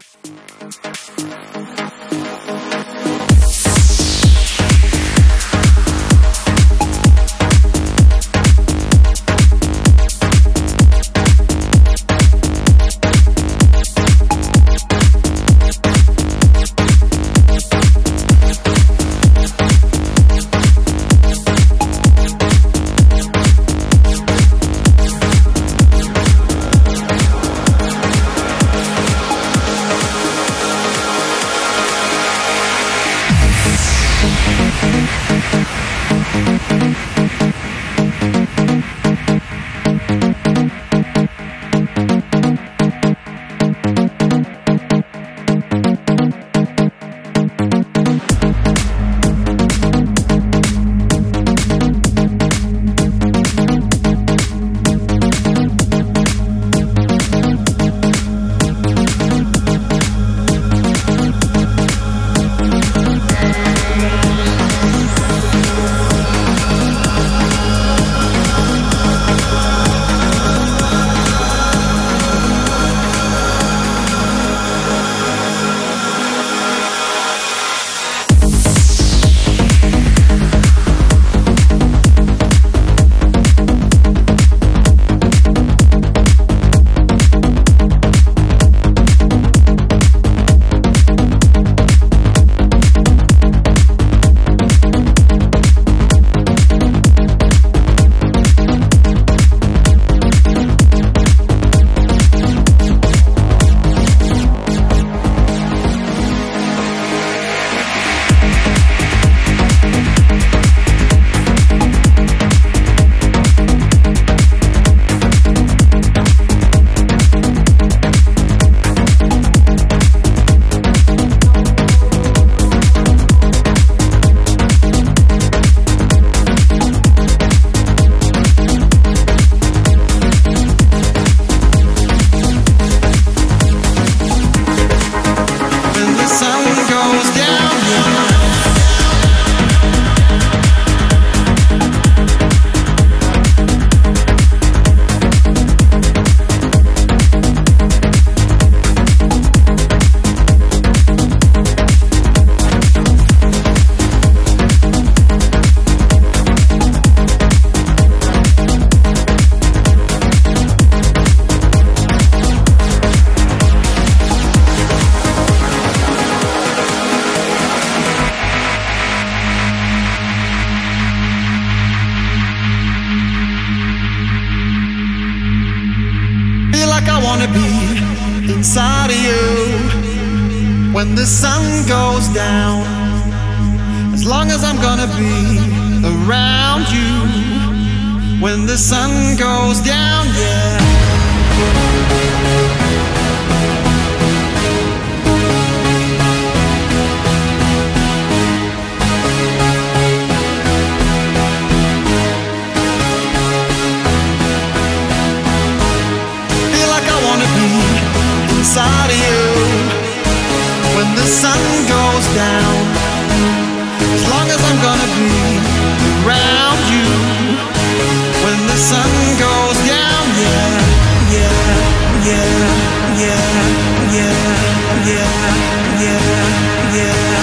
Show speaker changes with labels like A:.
A: Música feel like I wanna be inside of you when the sun goes down. As long as I'm gonna be around you when the sun goes down, yeah. the sun goes down. As long as I'm gonna be around you. When the sun goes down, yeah, yeah, yeah, yeah, yeah, yeah, yeah, yeah. yeah.